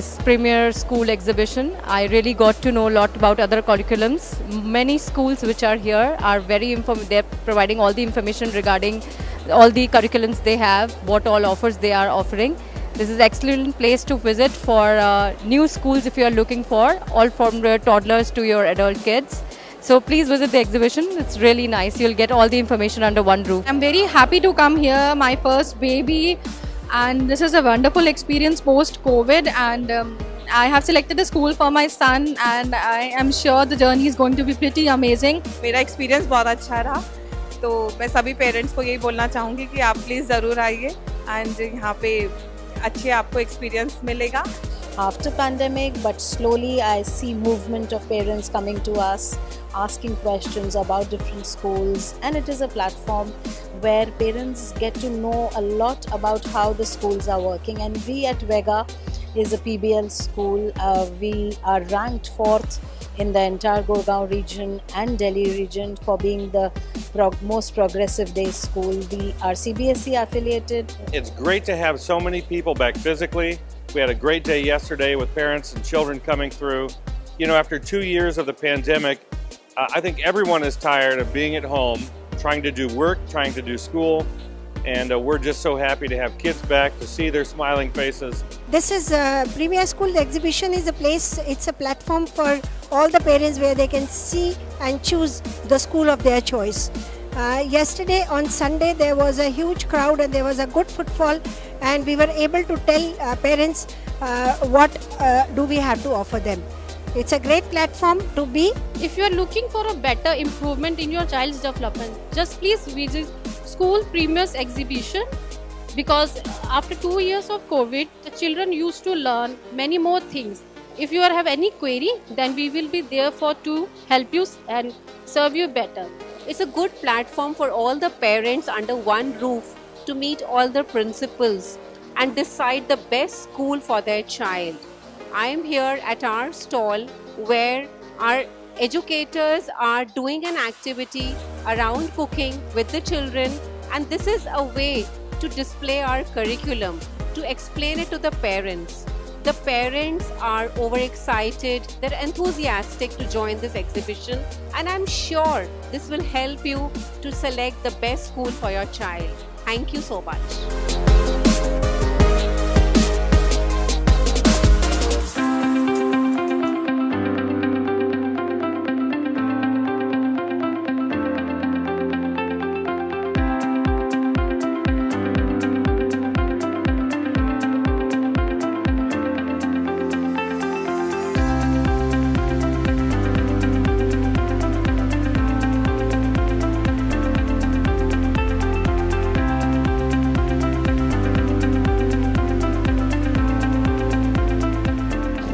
premier school exhibition. I really got to know a lot about other curriculums. Many schools which are here are very inform. They're providing all the information regarding all the curriculums they have, what all offers they are offering. This is excellent place to visit for uh, new schools if you are looking for, all from your toddlers to your adult kids. So please visit the exhibition. It's really nice. You'll get all the information under one roof. I'm very happy to come here, my first baby, and this is a wonderful experience post COVID. And um, I have selected a school for my son, and I am sure the journey is going to be pretty amazing. मेरा experience बहुत अच्छा रहा तो मैं सभी parents को यही बोलना चाहूँगी कि आप please ज़रूर आइए and यहाँ पे अच्छे आपको एक्सपीरियंस मिलेगा after pandemic but slowly i see movement of parents coming to us asking questions about different schools and it is a platform where parents get to know a lot about how the schools are working and we at vega is a pbl school uh, we are ranked fourth in the entire Gurgaon region and Delhi region for being the prog- most progressive day school. We are CBSE affiliated. It's great to have so many people back physically. We had a great day yesterday with parents and children coming through. You know, after two years of the pandemic, uh, I think everyone is tired of being at home, trying to do work, trying to do school, and uh, we're just so happy to have kids back to see their smiling faces. This is a Premier School The exhibition is a place, it's a platform for all the parents where they can see and choose the school of their choice. Uh, yesterday on Sunday there was a huge crowd and there was a good footfall and we were able to tell uh, parents uh, what uh, do we have to offer them. It's a great platform to be. If you are looking for a better improvement in your child's development, just please visit School Premier's exhibition because after two years of COVID, the children used to learn many more things. If you have any query, then we will be there for to help you and serve you better. It's a good platform for all the parents under one roof to meet all the principals and decide the best school for their child. I am here at our stall where our educators are doing an activity around cooking with the children and this is a way to display our curriculum, to explain it to the parents. The parents are overexcited, they're enthusiastic to join this exhibition, and I'm sure this will help you to select the best school for your child. Thank you so much.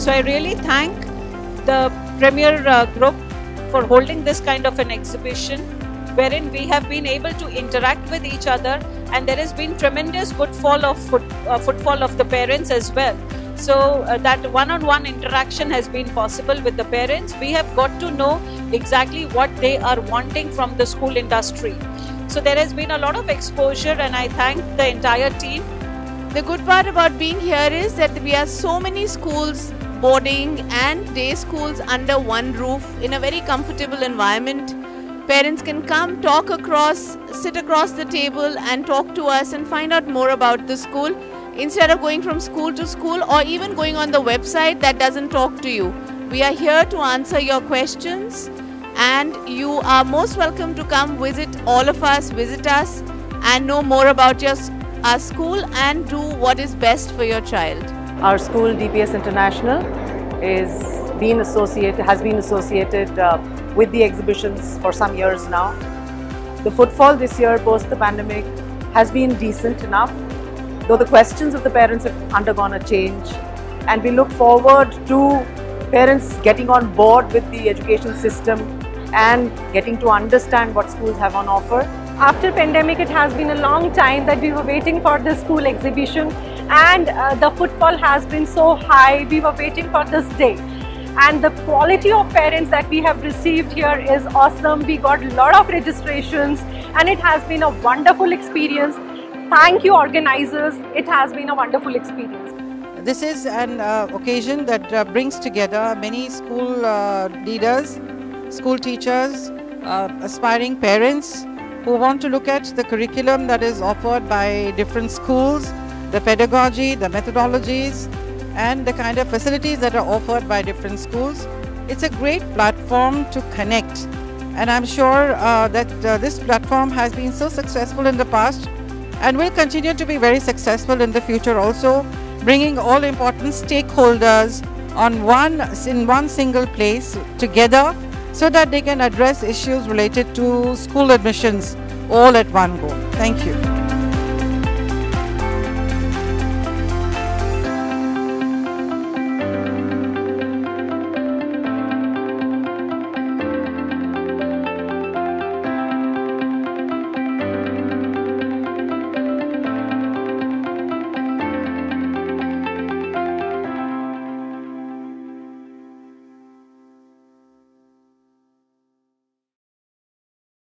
So I really thank the Premier uh, Group for holding this kind of an exhibition wherein we have been able to interact with each other and there has been tremendous footfall of foot, uh, footfall of the parents as well. So uh, that one-on-one interaction has been possible with the parents. We have got to know exactly what they are wanting from the school industry. So there has been a lot of exposure and I thank the entire team. The good part about being here is that we have so many schools boarding and day schools under one roof in a very comfortable environment. Parents can come, talk across, sit across the table, and talk to us and find out more about the school instead of going from school to school or even going on the website that doesn't talk to you. We are here to answer your questions, and you are most welcome to come visit all of us, visit us, and know more about your our school and do what is best for your child. Our school, DPS International, is been associated, has been associated uh, with the exhibitions for some years now. The footfall this year, post the pandemic, has been decent enough, though the questions of the parents have undergone a change. And we look forward to parents getting on board with the education system and getting to understand what schools have on offer. After pandemic, it has been a long time that we were waiting for the school exhibition and uh, the footfall has been so high. We were waiting for this day. And the quality of parents that we have received here is awesome. We got a lot of registrations and it has been a wonderful experience. Thank you organizers. It has been a wonderful experience. this is an uh, occasion that uh, brings together many school uh, leaders, school teachers, uh, aspiring parents who want to look at the curriculum that is offered by different schools, the pedagogy, the methodologies, and the kind of facilities that are offered by different schools. It's a great platform to connect. And I'm sure uh, that uh, this platform has been so successful in the past and will continue to be very successful in the future also, bringing all important stakeholders on one, in one single place together so that they can address issues related to school admissions all at one go. Thank you.